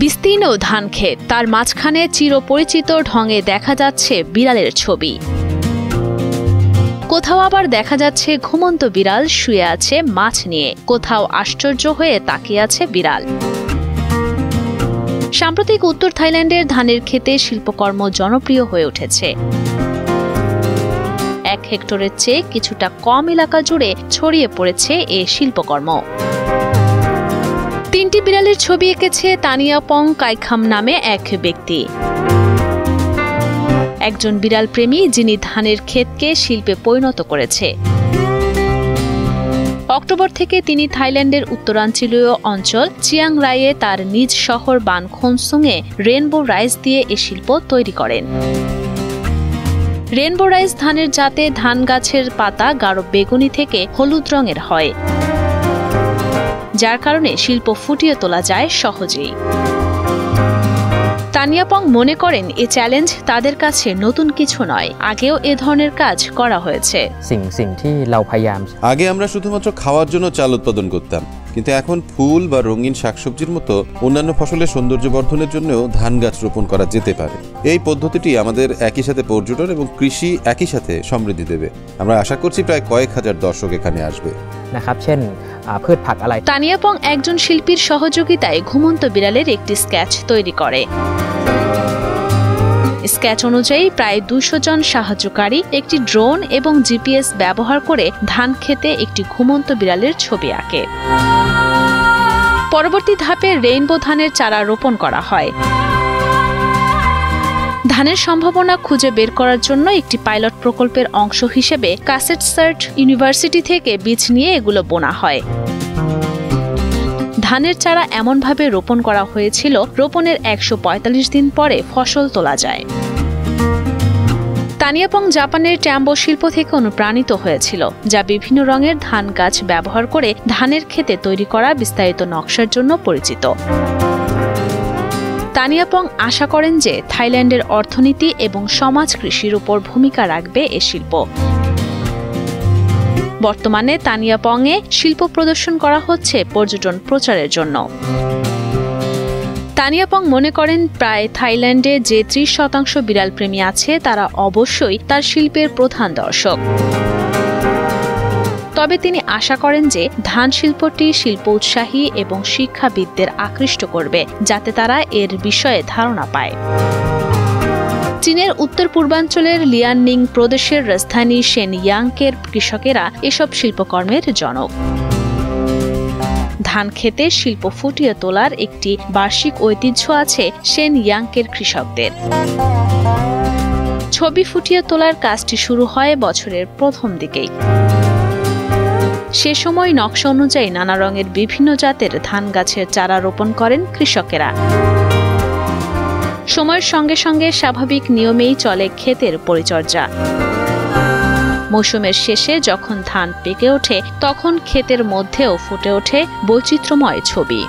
বিস্তীর্ণ ধান ক্ষেত। তার মাঝখানে চিরপরিচিত ঢঙে দেখা যাচ্ছে বিড়ালের ছবি। কোথাও আবার দেখা যাচ্ছে ঘুমন্ত বিড়াল শুয়ে আছে মাছ নিয়ে। কোথাও আশ্চর্য হয়ে তাকিয়ে আছে বিড়াল। সাম্প্রতিক উত্তর থাইল্যান্ডের ধানের ক্ষেতে শিল্পকর্ম জনপ্রিয় হয়ে উঠেছে। এক হেক্টরের চেয়ে কিছুটা কম এলাকা জুড়ে ছড়িয়ে পড়েছে এ শিল্পকর্ম। তিনটি বিড়ালের ছবি এঁকেছে তানিয়াপং কাইখাম নামে এক ব্যক্তি। একজন বিড়াল প্রেমী যিনি ধানের ক্ষেতকে শিল্পে পরিণত করেছে। অক্টোবর থেকে তিনি থাইল্যান্ডের উত্তরাঞ্চলীয় অঞ্চল চিয়াং রায়ে তার নিজ শহর বান খোনসুংয়ে রেনবো রাইস দিয়ে এ শিল্প তৈরি করেন। রেনবো রাইস ধানের জাতে ধান গাছের পাতা গাঢ় বেগুনি থেকে হলুদ রঙের হয়। যার কারণে শিল্প ফুটিয়ে তোলা যায় সহজেই। তানিয়াপং মনে করেন এ চ্যালেঞ্জ তাদের কাছে নতুন কিছু নয় আগেও এ ধরনের কাজ করা হয়েছে। আগে আমরা শুধুমাত্র খাওয়ার জন্য চাল উৎপাদন করতাম কিন্তু এখন ফুল বা রঙিন শাকসবজির মতো অন্যান্য ফসলের সৌন্দর্য বর্ধনের জন্যও ধান গাছ রোপণ করা যেতে পারে। এই পদ্ধতিটি আমাদের একই সাথে পর্যটন এবং কৃষি একই সাথে সমৃদ্ধি দেবে। আমরা আশা করছি প্রায় কয়েক হাজার দর্শক এখানে আসবে। นะครับ เช่นอ่าพืชผักอะไร তানিয়াপং একজন শিল্পীর সহযোগিতায় ঘুমন্ত বিড়ালের একটি স্কেচ তৈরি করে স্কেচ অনুযায়ী প্রায় দুশো জন সাহায্যকারী একটি ড্রোন এবং জিপিএস ব্যবহার করে ধান খেতে একটি ঘুমন্ত বিড়ালের ছবি আঁকে পরবর্তী ধাপে রেইনবো ধানের চারা রোপণ করা হয় ধানের সম্ভাবনা খুঁজে বের করার জন্য একটি পাইলট প্রকল্পের অংশ হিসেবে কাসেট সার্ট ইউনিভার্সিটি থেকে বীজ নিয়ে এগুলো বোনা হয়। ধানের চারা এমনভাবে রোপণ করা হয়েছিল, রোপণের একশো পঁয়তাল্লিশ দিন পরে ফসল তোলা যায়। তানিয়াপং জাপানের ট্যাম্বো শিল্প থেকে অনুপ্রাণিত হয়েছিল, যা বিভিন্ন রঙের ধান গাছ ব্যবহার করে ধানের ক্ষেতে তৈরি করা বিস্তারিত নকশার জন্য পরিচিত। তানিয়াপং আশা করেন যে থাইল্যান্ডের অর্থনীতি এবং সমাজ কৃষির উপর ভূমিকা রাখবে এ শিল্প। বর্তমানে তানিয়াপংয়ে শিল্প প্রদর্শন করা হচ্ছে পর্যটন প্রচারের জন্য। তানিয়াপং মনে করেন প্রায় থাইল্যান্ডে যে ত্রিশ শতাংশ বিড়াল প্রেমী আছে, তারা অবশ্যই তার শিল্পের প্রধান দর্শক। তবে তিনি আশা করেন যে ধান শিল্পটি শিল্প উৎসাহী এবং শিক্ষাবিদদের আকৃষ্ট করবে, যাতে তারা এর বিষয়ে ধারণা পায়। চীনের উত্তর পূর্বাঞ্চলের লিয়াননিং প্রদেশের রাজধানী সেন ইয়াংকের কৃষকেরা এসব শিল্পকর্মের জনক। ধান খেতে শিল্প ফুটিয়ে তোলার একটি বার্ষিক ঐতিহ্য আছে সেন ইয়াংকের কৃষকদের। ছবি ফুটিয়ে তোলার কাজটি শুরু হয় বছরের প্রথম দিকেই। সে সময় নকশা অনুযায়ী নানা রঙের বিভিন্ন জাতের ধান গাছের চারা রোপণ করেন কৃষকেরা। সময়ের সঙ্গে সঙ্গে স্বাভাবিক নিয়মেই চলে ক্ষেতের পরিচর্যা। মৌসুমের শেষে যখন ধান পেকে ওঠে, তখন ক্ষেতের মধ্যেও ফুটে ওঠে বৈচিত্র্যময় ছবি।